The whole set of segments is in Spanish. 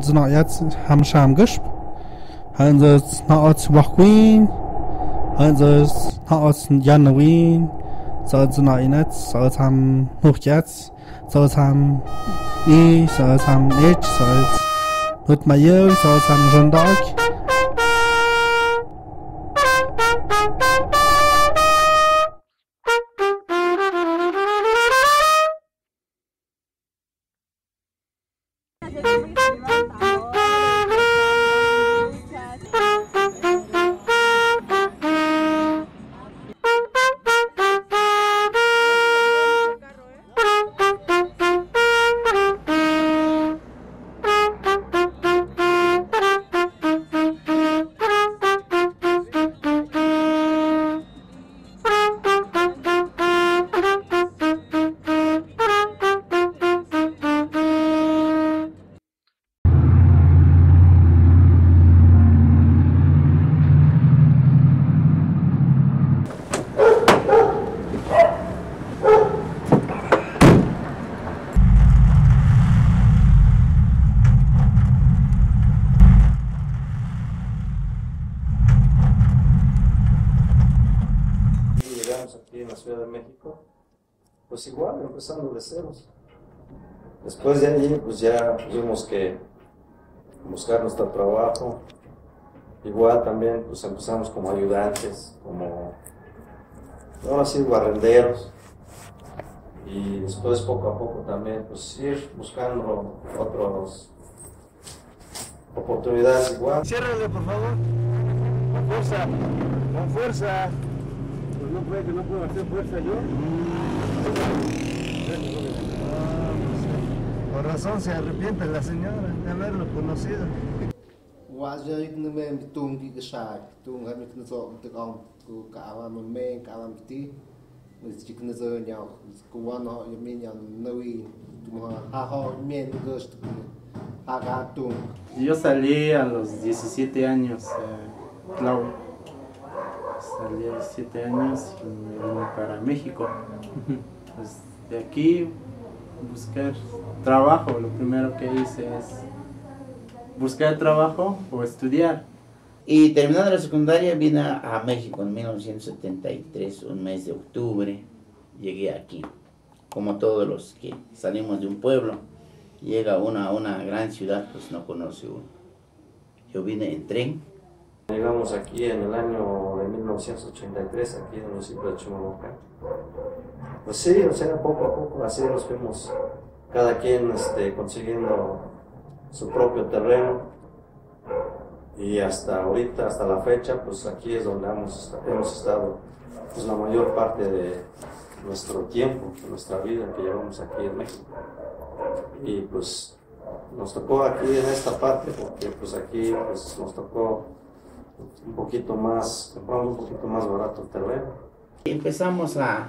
جنایت همشم گشت هنزر نعات وحوین هنزر نعات جنوین ساعت جنایت ساعت هم نوکیت ساعت هم ای ساعت هم ایچ ساعت نتمیر ساعت هم جنداک pues igual, empezando de ceros. Después de allí, pues ya tuvimos que buscar nuestro trabajo. Igual también, pues empezamos como ayudantes, como, ahora sí, barrenderos. Y después, poco a poco también, pues ir buscando otras oportunidades igual. Ciérrale, por favor. Con fuerza. Con fuerza. Pues no puede que no puedo hacer fuerza yo. Por razón se arrepiente la señora de haberlo conocido. Wajar na me ki gashai tung ha mi kna zo te om ku ka wa me me ka wa ti ni chi kna zo nya ku wa no yo mi nya no wi tu ha ha ho mi ni gust ha ga tung Yo salí a los 17 años, eh, Clau. Salí a los 17 años y me vine para México. Pues de aquí buscar trabajo. Lo primero que hice es buscar trabajo o estudiar. Y terminando la secundaria vine a México en 1973, un mes de octubre, llegué aquí. Como todos los que salimos de un pueblo, llega uno a una gran ciudad, pues no conoce uno. Yo vine en tren, Llegamos aquí en el año de 1983, aquí en el municipio de Chimalhuacán. Pues sí, o sea, poco a poco así nos fuimos, cada quien este, consiguiendo su propio terreno. Y hasta ahorita, hasta la fecha, pues aquí es donde hemos, hemos estado pues, la mayor parte de nuestro tiempo, de nuestra vida que llevamos aquí en México. Y pues nos tocó aquí en esta parte, porque pues aquí pues, nos tocó un poquito más, compramos un poquito más barato el terreno. y empezamos a,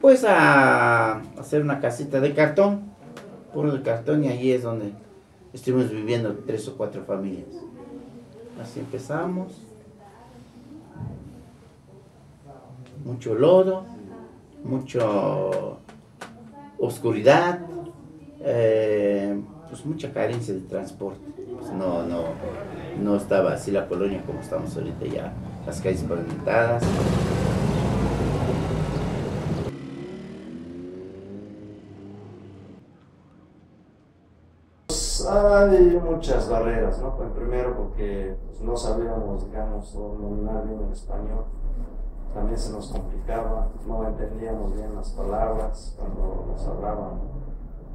pues a hacer una casita de cartón, puro de cartón, y allí es donde estuvimos viviendo tres o cuatro familias. Así empezamos. Mucho lodo, mucho oscuridad, eh, pues mucha carencia de transporte. Pues no, no, no estaba así la colonia como estamos ahorita ya, las calles pavimentadas. Hay muchas barreras, ¿no? Pues, primero porque pues, no sabíamos, digamos, dominar bien el español. También se nos complicaba, no entendíamos bien las palabras cuando nos hablaban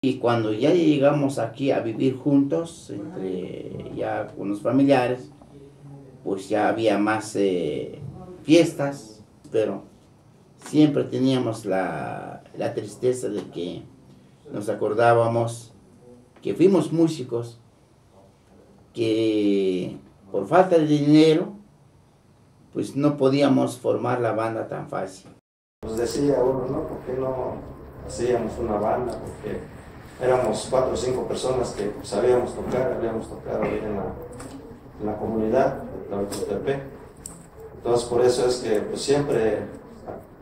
Y cuando ya llegamos aquí a vivir juntos, entre ya con los familiares, pues ya había más eh, fiestas, pero siempre teníamos la, la tristeza de que nos acordábamos que fuimos músicos, que por falta de dinero, pues no podíamos formar la banda tan fácil. Pues decía uno, ¿no? ¿Por qué no hacíamos una banda? Porque éramos cuatro o cinco personas que sabíamos tocar, habíamos tocado ahí en la, en la comunidad de Tlahuitotepec. Entonces por eso es que pues, siempre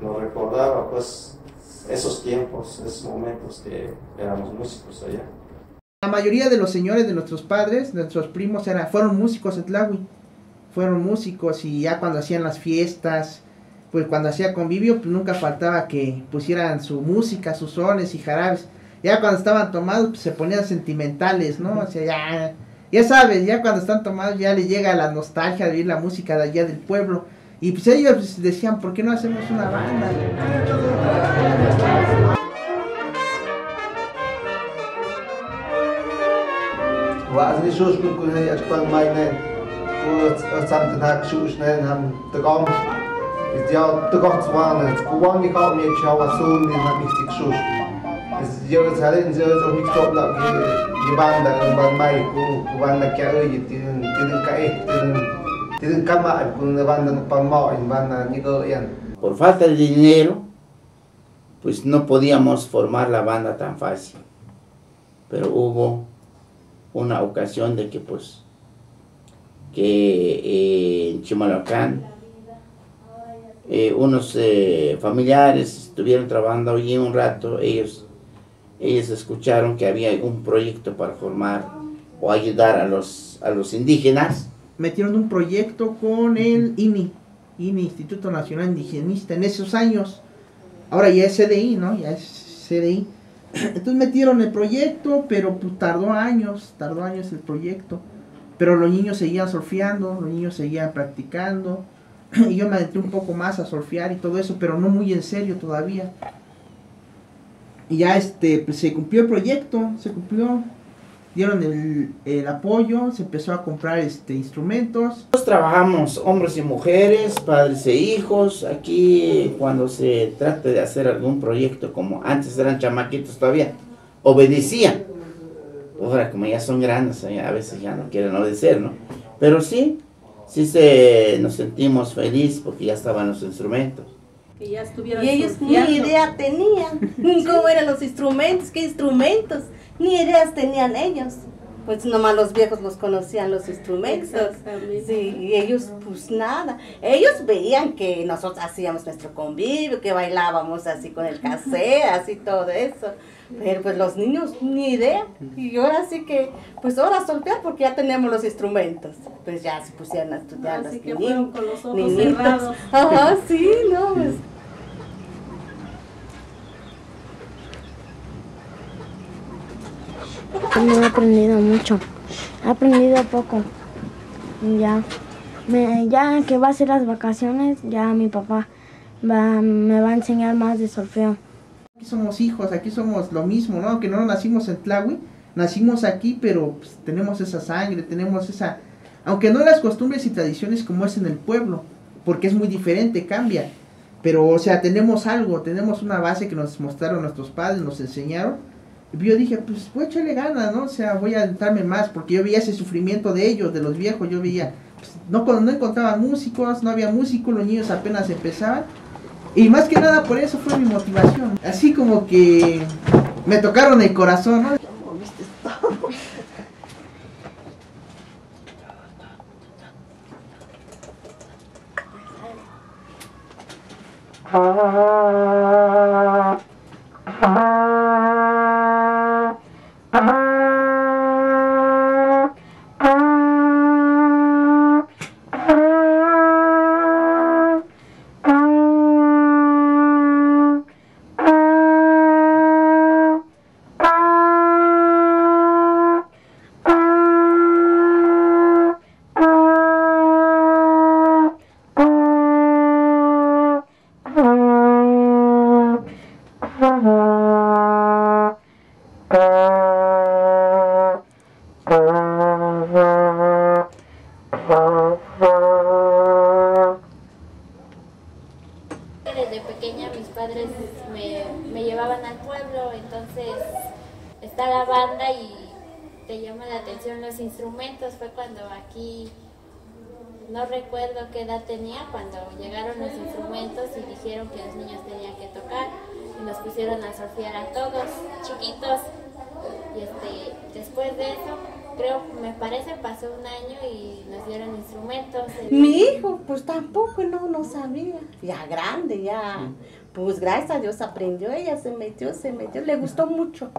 nos recordaba pues esos tiempos, esos momentos que éramos músicos allá. La mayoría de los señores de nuestros padres, de nuestros primos, era, fueron músicos en Tlahui. Fueron músicos y ya cuando hacían las fiestas, pues cuando hacía convivio, pues nunca faltaba que pusieran su música, sus sones y jarabes. Ya cuando estaban tomados, pues se ponían sentimentales, ¿no? O ya, ya sabes, ya cuando están tomados ya le llega la nostalgia de oír la música de allá del pueblo. Y pues ellos decían, ¿por qué no hacemos una banda? por falta de dinero pues no podíamos formar la banda tan fácil. Pero hubo una ocasión de que pues que eh, en eh, unos eh, familiares estuvieron trabajando allí un rato, ellos ellos escucharon que había un proyecto para formar o ayudar a los, a los indígenas. metieron un proyecto con el INI, INI, Instituto Nacional Indigenista, en esos años. Ahora ya es CDI, ¿no? Ya es CDI. Entonces metieron el proyecto, pero pues, tardó años, tardó años el proyecto. Pero los niños seguían surfeando, los niños seguían practicando. Y yo me adentré un poco más a surfear y todo eso, pero no muy en serio todavía. Y ya este, pues, se cumplió el proyecto, se cumplió. Dieron el, el apoyo, se empezó a comprar este, instrumentos. Nosotros trabajamos hombres y mujeres, padres e hijos. Aquí cuando se trata de hacer algún proyecto, como antes eran chamaquitos todavía, obedecían. Ahora como ya son grandes, a veces ya no quieren obedecer, ¿no? Pero sí, sí se, nos sentimos felices porque ya estaban los instrumentos. Que ya estuvieran Y ellos ni idea tenían cómo eran los instrumentos, qué instrumentos, ni ideas tenían ellos. Pues nomás los viejos los conocían los instrumentos. Sí, y ellos pues nada. Ellos veían que nosotros hacíamos nuestro convivio, que bailábamos así con el casé, así todo eso. Pero pues los niños ni idea. Y ahora sí que, pues ahora soltear porque ya teníamos los instrumentos. Pues ya se pusieron a estudiar Así los que niños- fueron con los ojos niñitos. cerrados. Ajá, sí, no, pues. No he aprendido mucho. He aprendido poco. Ya. Ya que va a ser las vacaciones, ya mi papá va, me va a enseñar más de solfeo. Aquí somos hijos, aquí somos lo mismo, ¿no? Aunque no nacimos en Tlahui, nacimos aquí, pero pues, tenemos esa sangre, tenemos esa... Aunque no las costumbres y tradiciones como es en el pueblo, porque es muy diferente, cambia. Pero, o sea, tenemos algo, tenemos una base que nos mostraron nuestros padres, nos enseñaron. Yo dije, pues voy a echarle ganas, ¿no? O sea, voy a adentrarme más, porque yo veía ese sufrimiento de ellos, de los viejos, yo veía, pues, no, no encontraban músicos, no había músicos, los niños apenas empezaban. Y más que nada por eso fue mi motivación. Así como que me tocaron el corazón, ¿no? te llama la atención los instrumentos. Fue cuando aquí no recuerdo qué edad tenía cuando llegaron los instrumentos y dijeron que los niños tenían que tocar y nos pusieron a surfear a todos chiquitos y este después de eso creo me parece pasó un año y nos dieron instrumentos Mi hijo, pues tampoco, no, no sabía. Ya grande, ya. Pues gracias a Dios aprendió, ella se metió, se metió, le gustó mucho.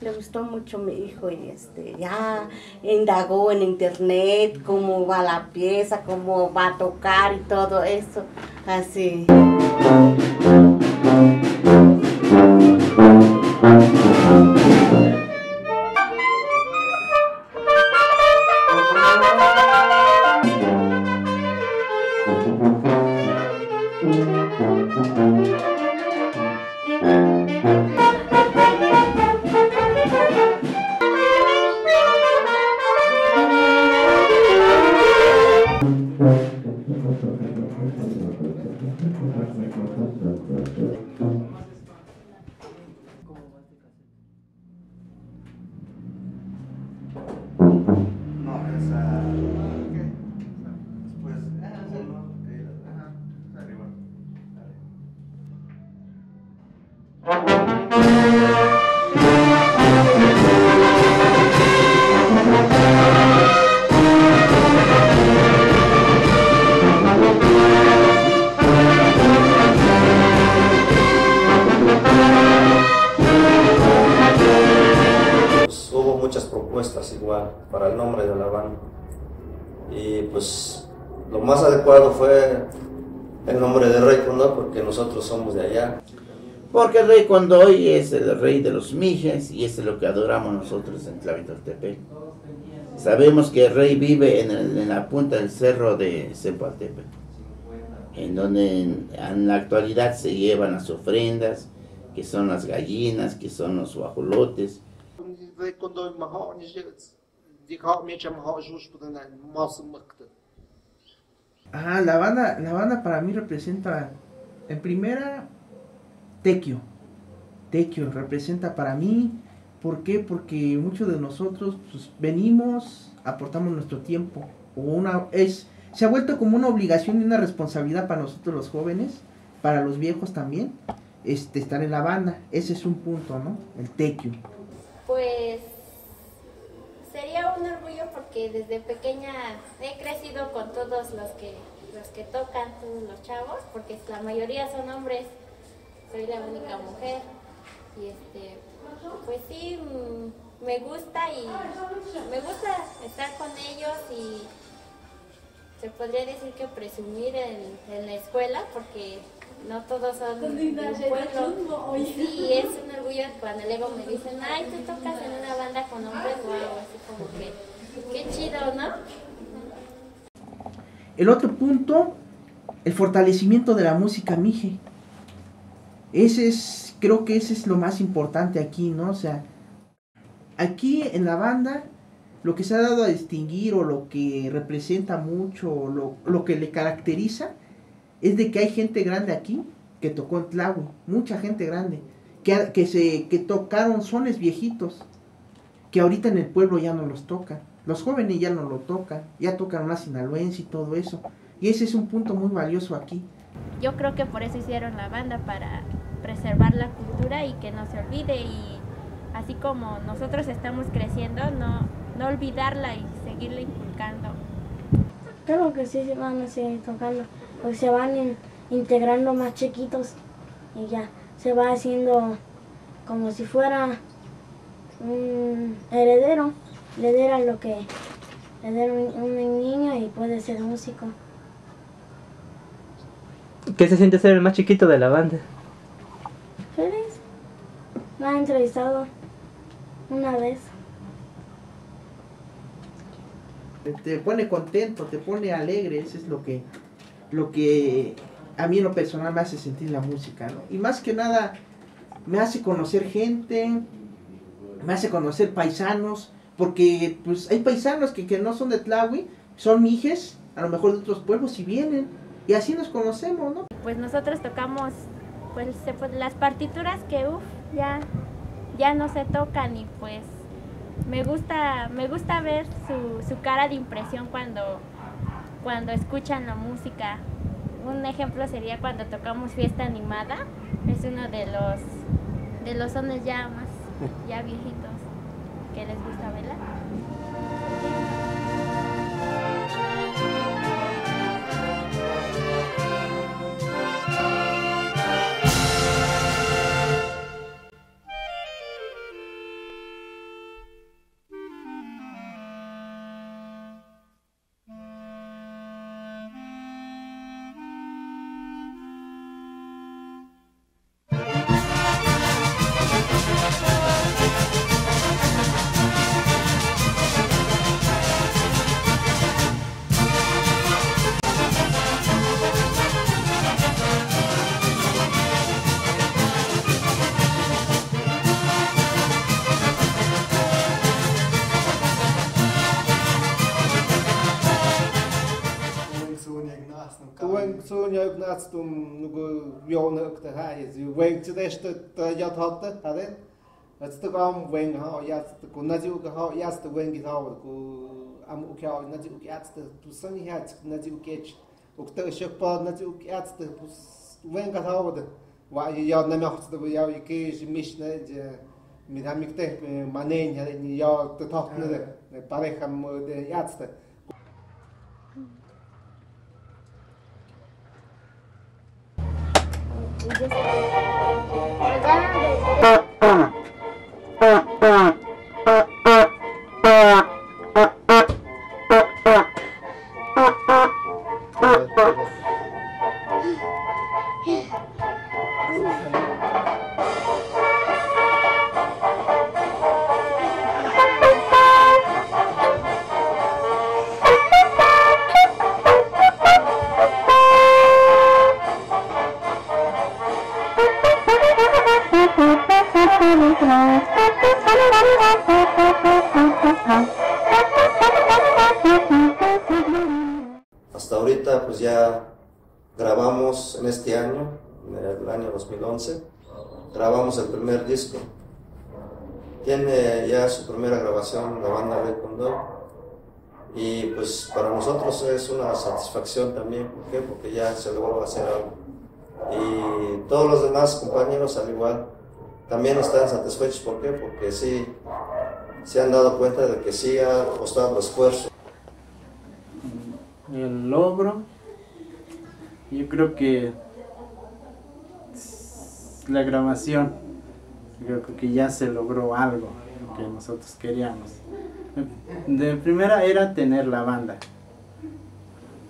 Le gustó mucho mi hijo y este ya indagó en internet cómo va la pieza, cómo va a tocar y todo eso. Así. Porque nosotros somos de allá. Porque el rey Condoy es el rey de los mijes y es lo que adoramos nosotros en Tlavitoltepec. Sabemos que el rey vive en, el- en la punta del cerro de Cepaltepec, en donde en, en la actualidad se llevan las ofrendas, que son las gallinas, que son los guajolotes. Makta. Ah, la banda, la banda para mí representa, en primera, Tequio. Tequio representa para mí, ¿por qué? Porque muchos de nosotros pues, venimos, aportamos nuestro tiempo. O una, es, se ha vuelto como una obligación y una responsabilidad para nosotros los jóvenes, para los viejos también, este, estar en la banda. Ese es un punto, ¿no? El Tequio. Pues sería un orgullo porque desde pequeña he crecido con todos los que los que tocan, todos los chavos, porque la mayoría son hombres. Soy la única mujer y este pues sí mm, me gusta y me gusta estar con ellos y se podría decir que presumir en, en la escuela porque no todos son un pueblo. Y sí, es un orgullo cuando luego me dicen, ay, tú tocas en una banda con hombres, wow, así como que, qué chido, ¿no? El otro punto, el fortalecimiento de la música mije. Ese es, creo que ese es lo más importante aquí, ¿no? O sea, aquí en la banda, lo que se ha dado a distinguir o lo que representa mucho, o lo, lo que le caracteriza, es de que hay gente grande aquí que tocó en mucha gente grande, que, que, se, que tocaron sones viejitos, que ahorita en el pueblo ya no los tocan. Los jóvenes ya no lo tocan, ya tocan más sinaloense y todo eso. Y ese es un punto muy valioso aquí. Yo creo que por eso hicieron la banda, para preservar la cultura y que no se olvide y así como nosotros estamos creciendo, no, no olvidarla y seguirla inculcando. Creo que sí se van a seguir tocando, porque se van in- integrando más chiquitos y ya se va haciendo como si fuera un heredero, heredero a lo que heredero un, un niño y puede ser músico. ¿Qué se siente ser el más chiquito de la banda? Feliz. Me han entrevistado una vez. Te pone contento, te pone alegre, eso es lo que, lo que a mí en lo personal me hace sentir la música, ¿no? Y más que nada me hace conocer gente, me hace conocer paisanos, porque pues hay paisanos que, que no son de Tlahui, son mijes, a lo mejor de otros pueblos y vienen, y así nos conocemos, ¿no? Pues nosotros tocamos pues, las partituras que uf, ya, ya no se tocan y pues me gusta, me gusta ver su, su cara de impresión cuando, cuando escuchan la música. Un ejemplo sería cuando tocamos fiesta animada, es uno de los de los sones ya más ya viejitos que les gusta bailar. doktor hayes you went to this to yat hot hade at to gom wen ha yat to kunna ji u ha yat to wen gi ha ku am u kya na ji u kya to tu san hi hat na ji u kech u to shok pa na ji u kya to wen ga ha od wa ya na me hot to ya u ke ji mish na ji mi da mi te manen ya ya to tot na de pareja mo de yat to te. Hasta grabamos en este año, en el año 2011, grabamos el primer disco. Tiene ya su primera grabación la banda Red Condor y pues para nosotros es una satisfacción también, ¿por qué? Porque ya se logró hacer algo. Y todos los demás compañeros al igual también están satisfechos, ¿por qué? Porque sí se han dado cuenta de que sí ha costado esfuerzo. el logro, yo creo que la grabación, yo creo que ya se logró algo que nosotros queríamos. De primera era tener la banda,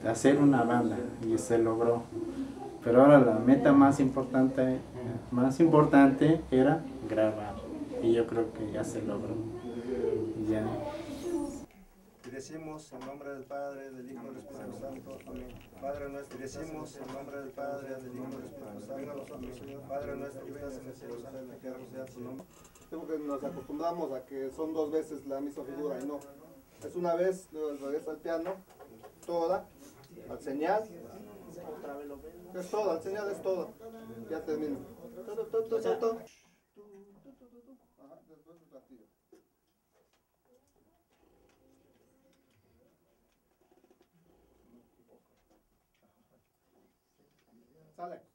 hacer una banda y se logró. Pero ahora la meta más importante, más importante era grabar y yo creo que ya se logró. Ya. Y decimos en nombre del Padre, del Hijo y del Espíritu Santo. Amén. Padre nuestro, decimos en nombre del Padre, del Hijo y del Espíritu Santo. Venga nosotros, Señor. Padre nuestro que estás en el cielo, santificado sea tu nombre. Tengo que nos acostumbramos a que son dos veces la misma figura y no. Es una vez, luego regresa al piano, toda, al señal. Es todo, al señal es todo. Ya termino. Todo, todo, todo, todo, todo. Ajá, después el platillo. Sabe